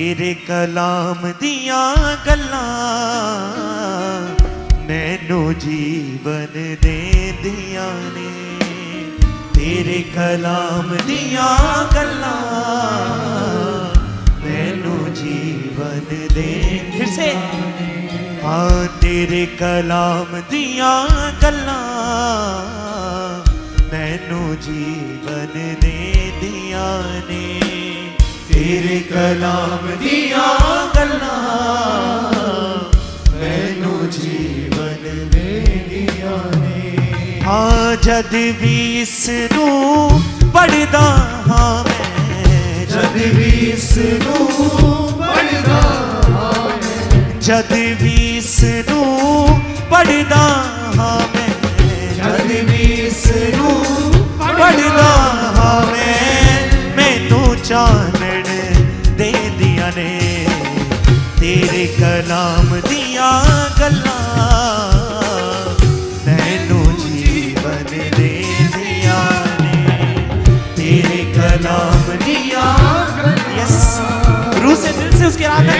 तेरे कलाम दिया गल्ला मैनू जीवन दे दिया ने। तेरे कलाम दिया गल्ला मैनू जीवन दे फिर से। हाँ तेरे कलाम दिया गल्ला मैनू जीवन दे दिया ने। तेरे कलाम दिया गला मैनु जीवन दे दिया ने। हाँ जद भी इस नू पढ़दा हाँ मैं। जद भी इस नू पढ़दा हाँ मैं। जद भी इस नू पढ़दा सलाम दिया गला नैनू जीवन दे दिया तेरे कलाम दिया रू से दिल से उसके राह में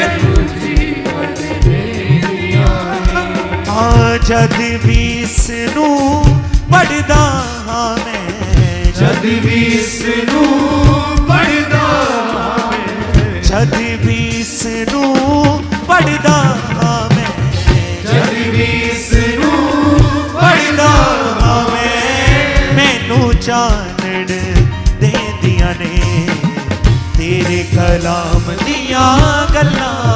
जद भी सू पढ़दा हाँ मैं। जद भी सू ਕਲਾਮ ਦੀਆਂ ਗੱਲਾਂ।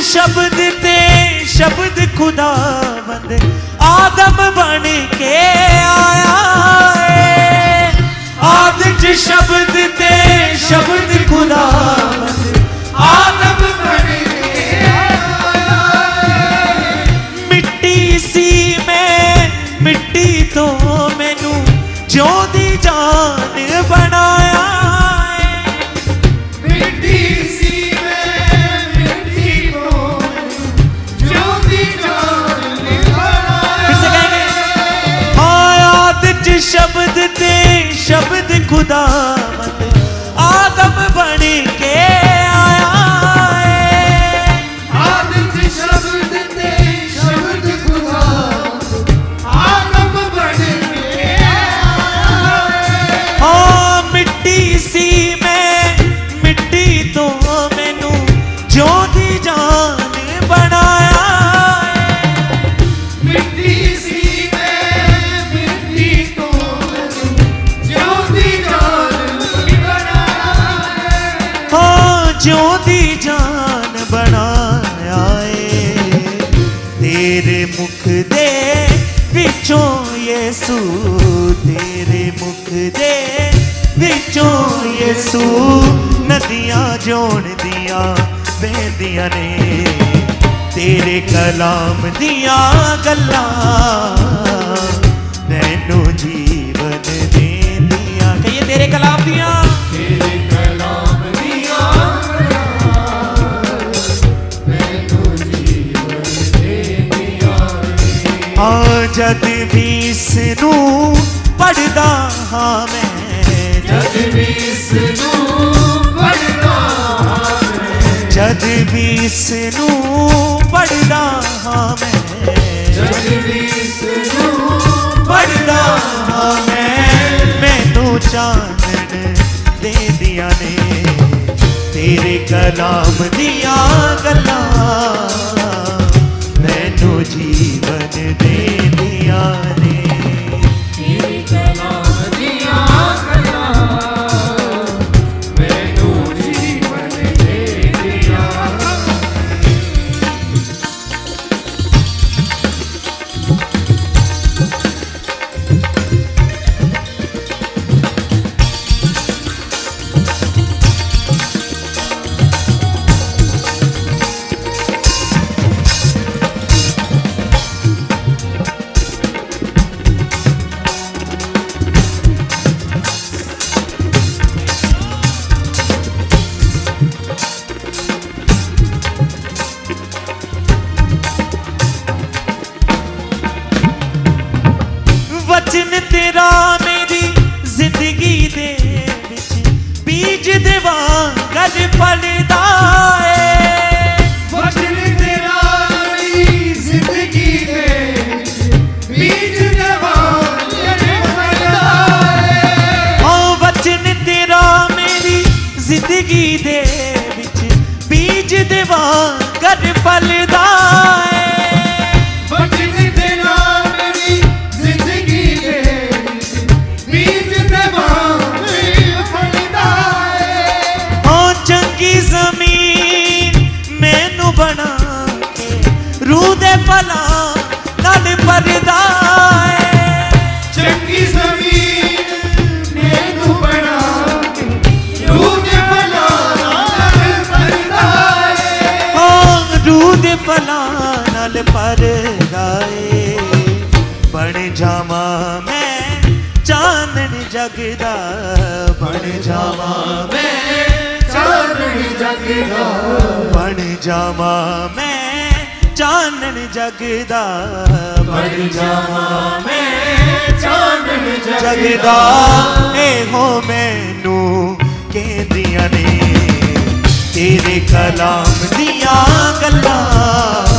शब्द ते शब्द खुदा बंद आदम बन के आया आदम शब्द ते शब्द खुदा शब्द मुख दे विचों यीशु, तेरे मुख दे विचों यीशु, नदियाँ जोड़ दिया, बहदियाँ ने। तेरे कलाम दिया गल्ला, नैनो जीवन दे दिया कहिए तेरे कलाम दिया। जद जद विष्णु पढ़दा हाँ मैं। जद विष्णु पढ़दा जद विष्णु पढ़दा हाँ मैं। जद विष्णु पढ़दा हाँ मैं। मैनू तो चानन दे दिया ने। तेरे कलाम दिया गला रूह भला नल परदा चंगी भला भला बन जामा मैं चांदन जगदा बन जावा मैं चांदनी जगदा बन जावा मैं ਚਾਨਣ ਜਗਦਾ ਬਣ ਜਾਵਾਂ ਮੈਂ ਚਾਨਣ ਜਗਦਾ ਇਹੋ ਮੈਨੂੰ ਕਹਿੰਦੀਆਂ ਨੇ ਤੇਰੇ ਕਲਾਮ ਦੀਆਂ ਗੱਲਾਂ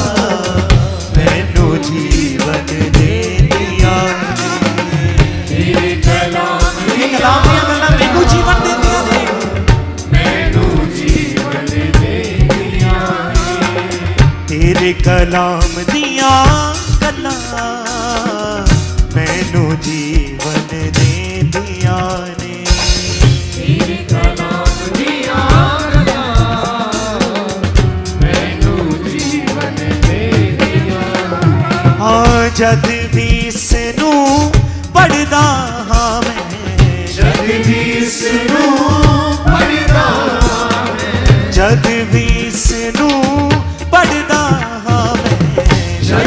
तेरे कलाम दिया कला मैनू जीवन दे दिया ने। कलाम दिया मैनू जीवन दे जद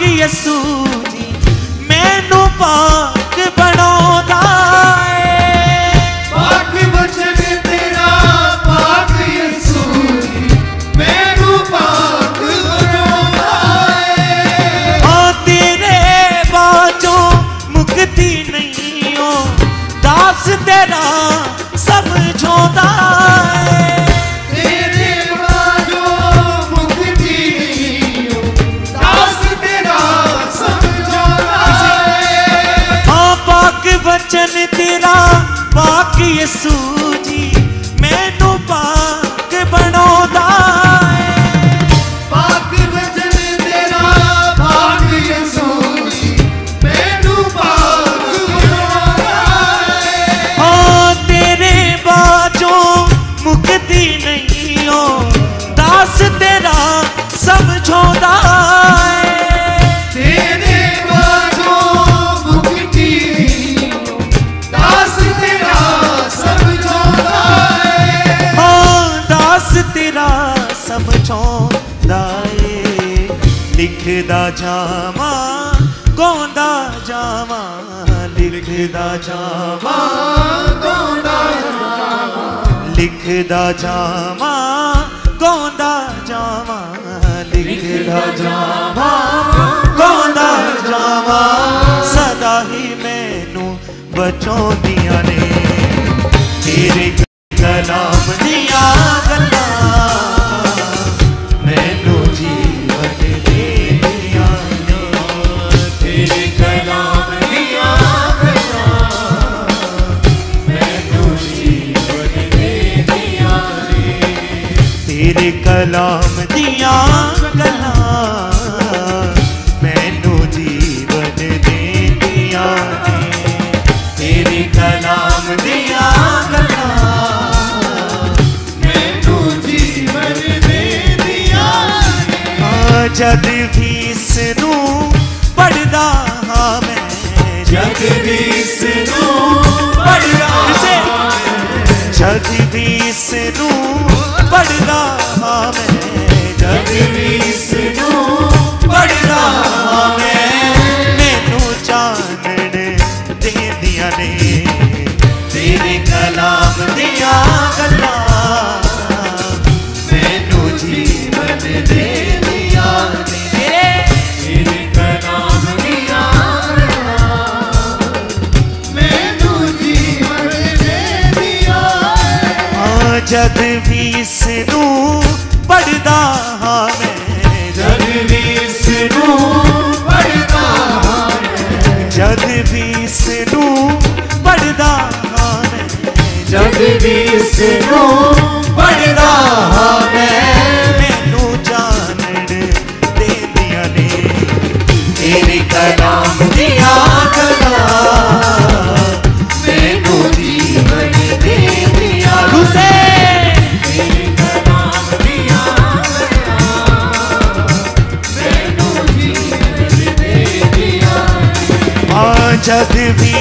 que és tu पास तेरा समझो दास तेरा हाँ। दास तेरा लिखदा जावा गोंदा जावा लिखदा जावा गोंदा लिखदा जावा ਗਾਉਂਦਾ ਜਾਵਾਂ ਲਿਖਦਾ ਜਾਵਾਂ ਗਾਉਂਦਾ ਜਾਵਾਂ ਸਦਾ ਹੀ ਮੈਨੂੰ ਬਚਾਉਂਦੀਆਂ ਨੇ ਤੇਰੇ ਕਲਾਮ ਦੀਆਂ तेरे कलाम दिया कला मैनू जीवन दे दिया तेरे कलाम दिया कला जीवन दे दिया ने जद भी सनू पढ़दा हाँ मैं। जद भी सनू पढ़दा जद भी सनू पढ़ रहा मैं जब भी विष्णु पढ़दा हाँ मैं, जद विष्णु पढ़दा हाँ मैं, जद विष्णु पढ़दा हाँ मैं जद just to me.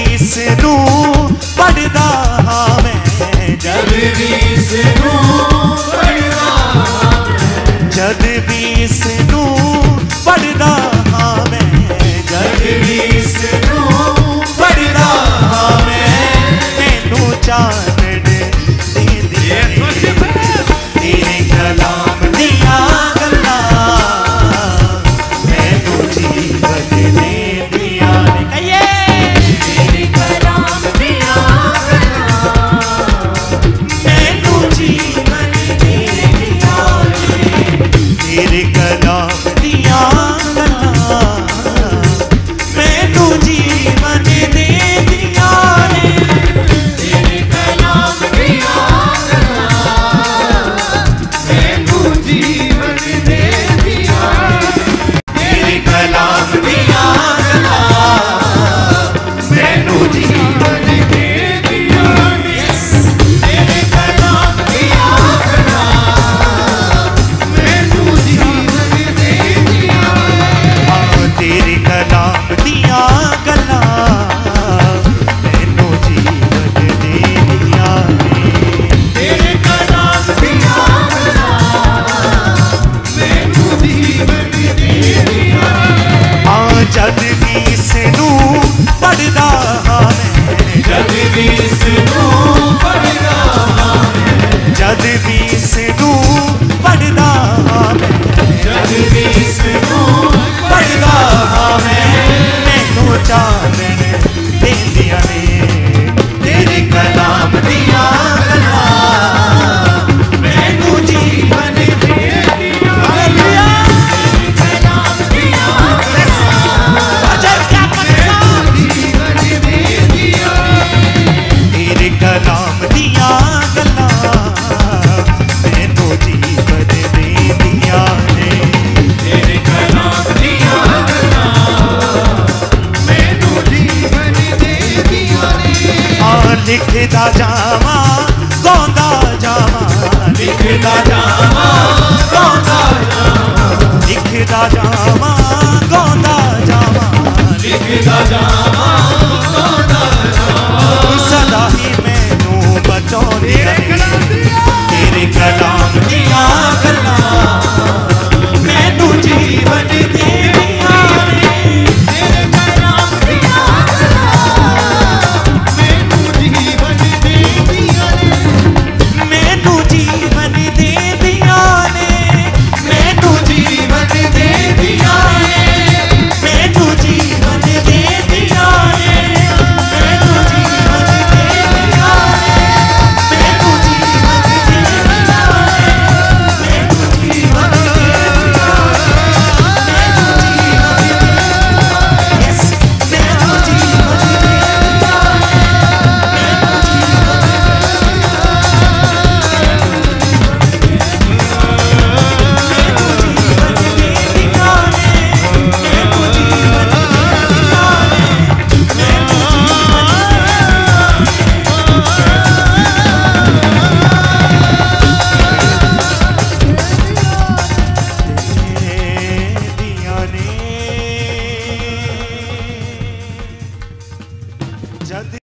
ਜਾਵਾਂ ਗਾਉਂਦਾ ਜਾਵਾਂ ਲਿਖਦਾ ਜਾਵਾਂ ਗਾਉਂਦਾ ਜਾਵਾਂ ਲਿਖਦਾ ਜਾਵਾਂ ਗਾਉਂਦਾ ਜਾਵਾਂ ਲਿਖਦਾ ਜਾਵਾਂ ਗਾਉਂਦਾ ਜਾਵਾਂ ਸਦਾ ਹੀ ਮੈਨੂੰ ਬਚਾਉਂਦੀ ਰਹੇ ਤੇਰੇ ਕਲਾਮ ਦੀਆਂ ਗੱਲਾਂ